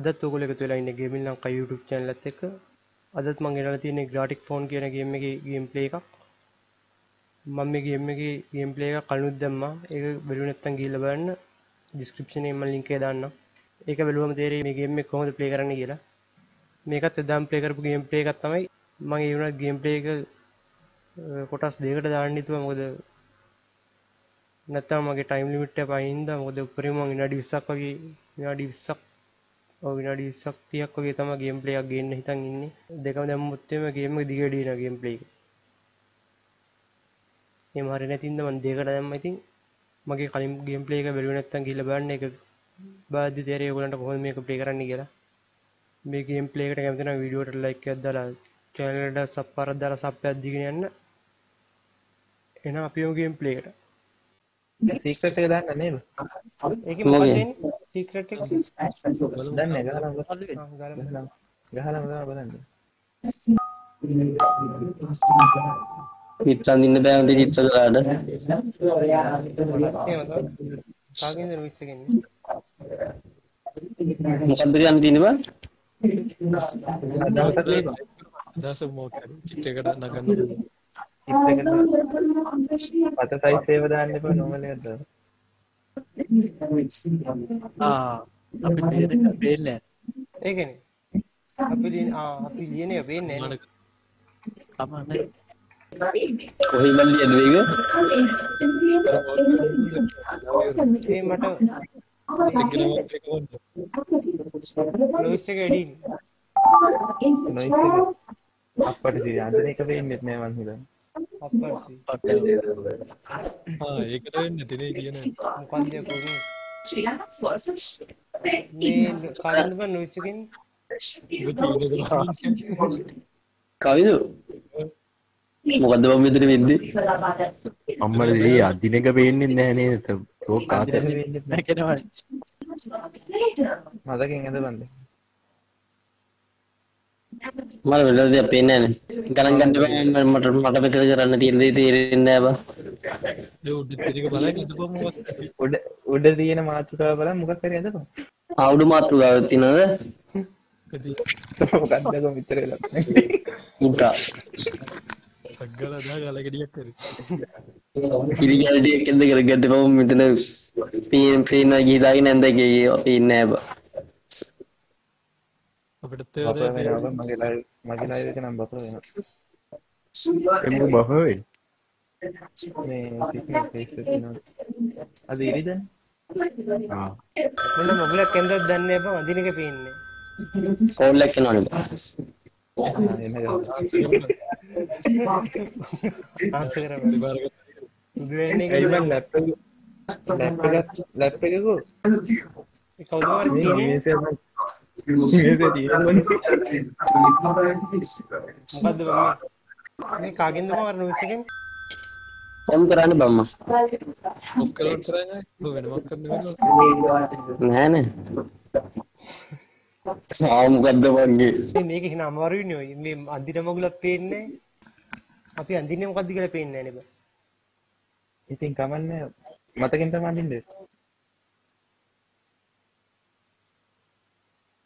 අදත් ඔයගොල්ලෝ එකතු වෙලා ඉන්නේ ගේමින් ලංකා YouTube channel එකත් එක්ක. අදත් මම ගෙනලා තියෙන්නේ ග්‍රාටික් ෆෝන් කියන ගේම් එකේ ගේම් ප්ලේ එකක්. මම මේ ගේම් එකේ ගේම් ප්ලේ එකක් කලිනුත් දැම්මා. ඒක බැලුවේ නැත්නම් ගිහිල්ලා බලන්න. ඩිස්ක්‍රිප්ෂන් එකේ මම ලින්ක් එක දාන්නම්. ඒක බැලුවම තේරෙයි මේ ගේම් එක කොහොමද ප්ලේ කරන්න කියලා. මේකත් එදාම ප්ලේ කරපු ගේම් ප්ලේ එකක් තමයි මම ඒ වුණත් ගේම් ප්ලේ එක කොටස් දෙකකට දාන්න හිතුවා. මොකද නැත්තම් මගේ ටයිම් ලිමිට් එක පයින් හින්දා මොකද උඩරිම මම විනාඩි 20ක් වගේ විනාඩි 20ක් ඔව් විනාඩි 20ක් 30ක් වගේ තමයි ගේම් ප්ලේ එකක් ගේන්න හිතන් ඉන්නේ. දෙකම දැම්මොත් එimhe ගේම් එක දිගට දින ගේම් ප්ලේ එක. එහෙම හරිය නැති හින්දා මම දෙකට දැම්මා. ඉතින් මගේ කලින් ගේම් ප්ලේ එක බැලුවේ නැත්තම් ගිහලා බලන්න ඒක බාද්දි තේරෙයි ඔයගලන්ට කොහොමද මේක ප්ලේ කරන්න කියලා. මේ ගේම් ප්ලේ එකට කැමති නම් වීඩියෝ එකට ලයික් එකක් දාලා channel එකට සබ් පාරක් දාලා සබ් එකක් දීගෙන යන්න. එහෙනම් අපි යමු ගේම් ප්ලේ එකට සීක්‍රට් එක දාන්න නේද? සීක්‍රට් එක දන්නේ ගහලා බලන්න. ගහලා බලන්න. චිත්‍රන් දින්න බෑ උන්ට චිත්‍ර එහෙමද කාගෙන්ද නොයිස් එක එන්නේ මොකක්ද කියන්න තියෙන්නේ බං දවසක් ලේබා. දස මෝකරි චිට්ටකට නගන්න චිප් එකට පත සයිස් ඒව දාන්න එපා normal එකක් දාන්න. ආ අපි පේන පේන්නේ ඒකනේ. අපි ලියන ආ අපි ලියන එක පේන්නේ කමන්නේ කොහේ මල්ලි එන්නේ ඒක නේ. ඒ මට නොයිස් එක එක. අප්පට සිරි අන්තන එක වෙන්නේ නැහැ මං හිතන්නේ. ඒකට වෙන්නේ තිනේ කියන මොකන්ද කොහේ මේ කාගෙන්ද බං නොයිස් එකෙන් කවිද මොකද්ද මම මෙතන වෙන්නේ අම්මට ඒ අදින එක පේන්නේ වෙන්නේ නැහැ. නැකෙනවා මතකෙන් ඇඳ බන්ද. මට වෙලද පේන්නේ නැහැ ගණන් ගන්න බෑ මට මට මෙතන කරන්න තියෙන දේ තේරෙන්නේ නැහැ උඩ තිරික බලයි හිටපොම උඩ උඩ තියෙන මාතෘකාව බලන්න මොකක් හරි ඇඳපන්. ආවුඩු මාතෘකාවක් තියෙනවද? මොකක්ද කොමිතර වෙලා. උඩා. අග්ගල දා ගලකඩියක් කරි පිළිගැටිය කෙන්ද කරගන්න මම මෙතන පේන පේන ගීතාගෙන නැන්ද එකේ පේන්නේ නැහැ බං අපිට මගේ නම් එක තියෙනවා. අද ඉරිද? ආ මොන මොගලක් එන්දද දන්නේ බං අදින එක පේන්නේ කෝල් එකක් එනවනේ බං ආ එන්න ගන්න. ආන්සර් කරන්න බුදු වෙන්නේ ඇයි බං ලැප් එක ලැප් එක ලැප් එකකෝ කවුද මේ කියන්නේ මේසේ මම මේසේ තියෙනවනේ. මොකද්ද බං මේ කාගෙන්ද බං අර නොයිස් එකෙන් කොම් කරන්න බම්ම ඔක්කලොට් කරන්නේ ඔබ වෙනමක් කරන්න වෙනවා නෑනේ සාමුකද්ද වගේ මේ මේක හින අමාරුයිනේ ඔය මේ අඳින මොගලක් පේන්නේ අපි අඳින්නේ මොකද්ද කියලා පේන්නේ නැහැ නේ බං ඉතින් කමන්නේ මතකෙන් තමයි අඳින්නේ.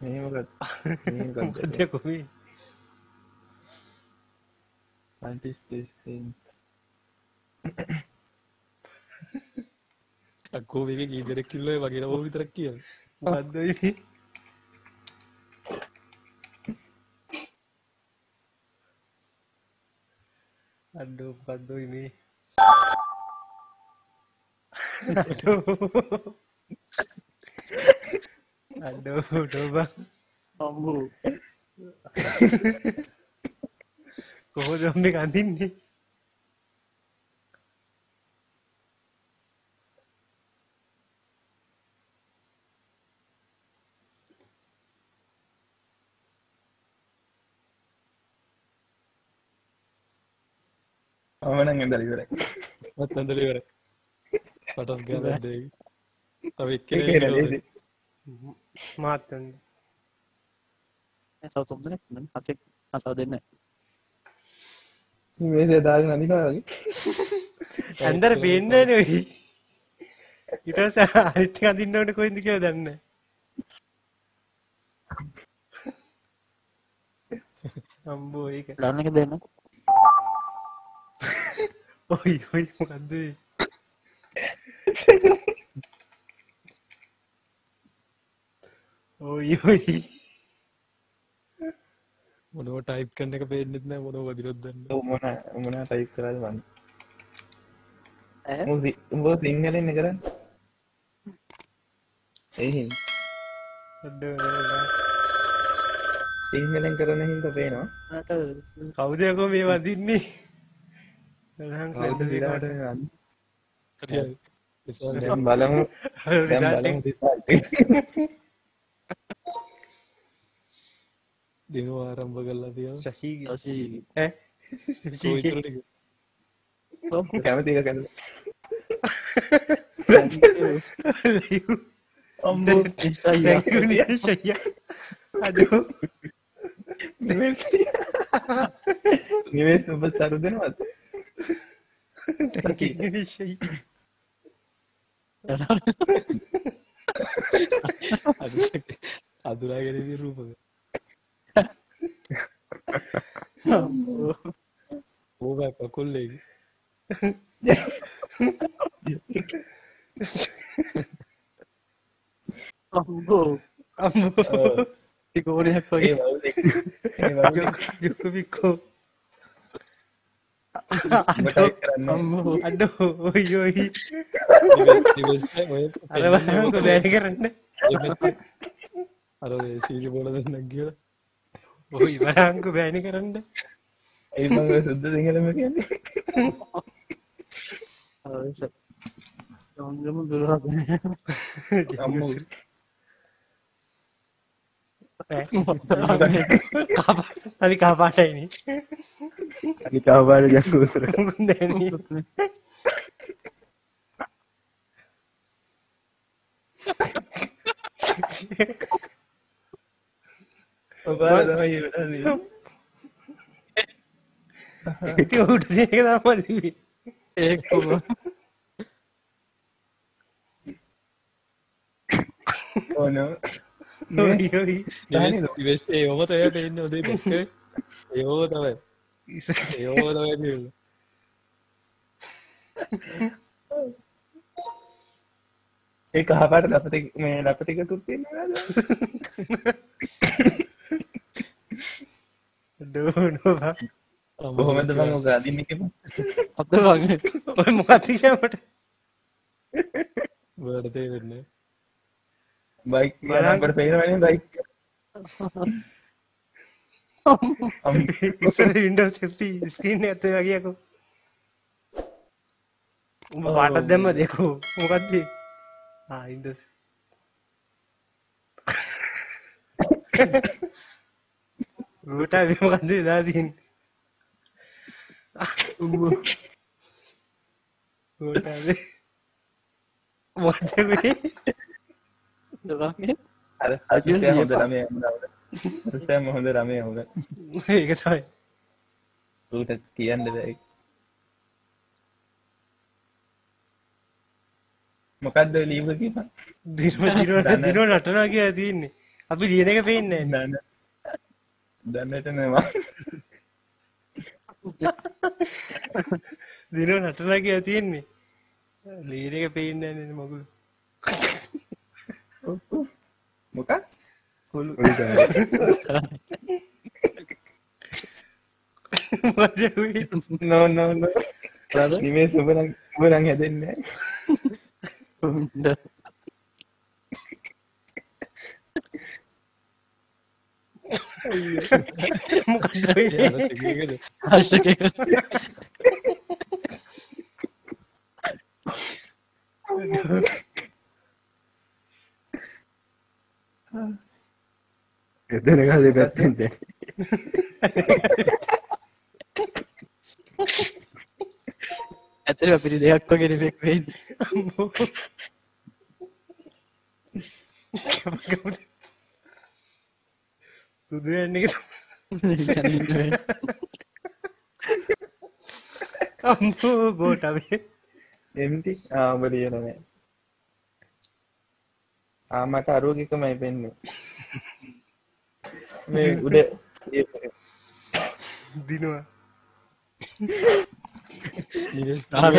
ඒකනේ සීන් එක ඒක නෙවෙයි. අර ලයිට් ගියපු වෙලාවේ බත් කන්නේත් ඔහම තමයි කෑවට කන්නේ මොකද්ද කියලා පේන්නේ මොකක් මේ මොකද? මේ මොකද? මොකද්ද කොහේ Scientist is saying අක්කෝ මේක කී දෙනෙක් කිල්ලෝ වගේ නම විතරක් කියන මොකද්ද ඔය අඩෝ මොකද්ද ඔය මේ අඩෝ අඩෝ ටෝබ අම්බු කොහෝ දොම්න්නේ කඳින්නේ මනන් ඇඳල ඉවරයි මත් ඇඳල ඉවරයි පටන් ගන්න දෙවි තව එක්ක මාත්තන්ද තව තුන් දෙනෙක් ඉන්නවා. හතෙක් ආ, තව දෙන්න මේසේ දාගෙන අඳිනවා වගේ. ඇන්දර පේන්නේ නෙවෙයි ඊට පස්සේ අනිත් එක අඳින්න ඕනේ කොයින්ද කියලා දන්නේ. අම්බෝ ඒක ඩන් එක දෙන්න ඔයි ඔයි මොකද්ද ඔයි ඔයි. මොනව ටයිප් කරන එක පේන්නෙත් නෑ මොනව වදිරොත් දන්න මොන මොන ටයිප් කරාද මන්. ඈ? උඹ සිංහලෙන්? එයි අඩෝ සිංහලෙන් කරන හින්දා පේනවා. කවුද යකෝ මේ වදින්නේ දැන් බලමු දෙනෝ ආරම්භ කරලා තියෙනවා ශශී ශශී ඈ කැමති එක කන්න අම්බෝ ශයිය අදෝ නිවේ සුබ සරු දෙනවද ශයි අදුරාගෙන රූපක ඕබ කකුල්ලේ අම්බෝ අම්බෝ ටිකෝනයක් ඒ වගේ වවුසෙක්. ඒ වවුසෙක්. යොකු බික්කෝ ඔබ අඩෝ ටයිප් කරන්න. අම්බෝ අඩෝ ඔයි ඔයි අර බලන්නකො බෑඩි කරන්න අර සීලි බෝල ඔයි බලංකු බෑනි කරන්න. ඒ සුද්ධ සිංහලම කියන්නේ. යොන්ගම දුරහක් අම්මෝ. හරි කාපාටයින අනිකාපාර ජංගුතර දැන ඔබ තමයි ඉවරයි. ඉති ඔහුට ඒක තමල්ලි ඒකම Oh no. ඔයි ඔයි වෙස්ටේ ඔම තය පෙන්න්න ඔදේ බෙක්ක ඒෝව තමයි ඒෝ තමයි ඒ කහපාට ලපති මේ ලපටිකකුත් තියෙනවද? ඩෝනවා කොහොමද මම ඔක අදින්න කිව්වා? අත වගේ ඔය මොකතිකමට බට තේරෙන්න බයික් බලන්න. නම්බර පේනවනේ බයික්. ඉස්සර වින්ඩෝ ස්ක්‍රීන් ඇත වගේකු උඹ පාටත් දැම්ම දෙකෝ මොකක්දේ ඉන්ඩස් රූට මොදේ වගේ අර අජිසය හොඳ වුණා. අරසෑම හොඳ ළමයි වුණා. ඒක තමයි ඌට කියන්න බෑ. මොකද්ද ඔය ලියුම කියපන්? දින දින දින නටනා කියලා තියන්නේ අපි ලියන එක පේන්නේ නැහැ. දන්න දන්නට නවා දින නටනා කියලා තියෙන්නේ. ලියන එක පේන්නේ නැහැ මගුල් මොකක්? කුළු. මොකද? නෝ නෝ නෝ නිමේ සුබ නම් සුබ නම් හැදෙන්නේ නැහැ. මොකද උනේ? ආශක එතන කද පැත්තෙන් දැන් ඇතර අපිරි දෙයක් වගේ නෙමෙක් වෙන්නේ අම්මෝ. කැම කැමති. සුදු වෙන්න අම්මෝ බෝටවේ. එම්ටි ආඹ ලියන නෑ. ආමට අරුවගකමයි පෙන්නේ මේ උඩ දිනවා. නිවෙස් ආර.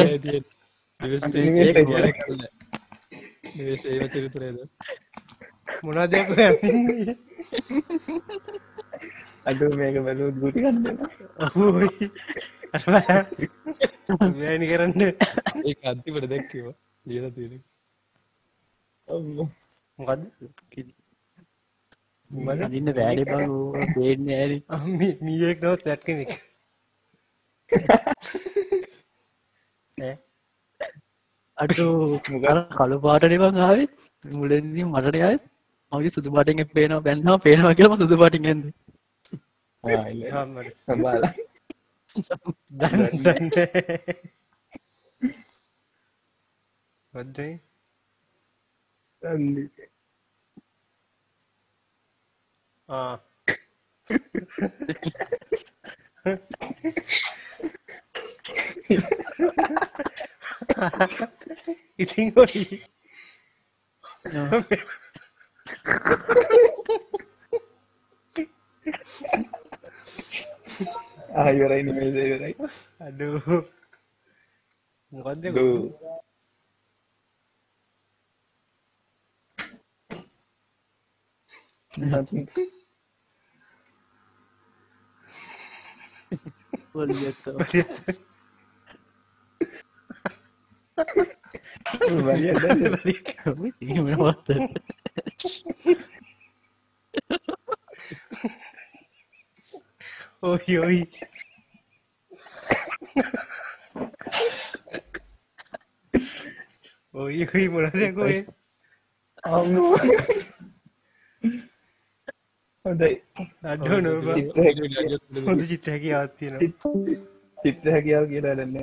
අඩු මේක බැලූ ගුටි ගන්න වැනි කරන්න. ඒක අන්තිමට දැක්කවා ලියලා තියෙන මොකද මද අනින්න වැඩි බං පේන්න ඇරි මීයෙක් නොත් ඇත් කෙනෙක්. අටු අර කළු පාටන බං ආවේ. මුලදී මටට අය මගේ සුදු පාටෙන් පේනවා බැන්නවා පේනවා කියලම සුදු පාටින් ඇද බාලා දන්න වදයි ආ ඉතින් ඔයි ආයවරයි නිමේදවරයි අඩු මොකක්ද දූ ඔයි ඔයි ඔයි ඔයි මොනදකොයි හොඳයි අඩ්ඩෝ නොබ චිත්‍ර හොඳ චිත්‍ර හැකි ආත්තියෙන චිත්‍ර හැකියාව කියලා දන්න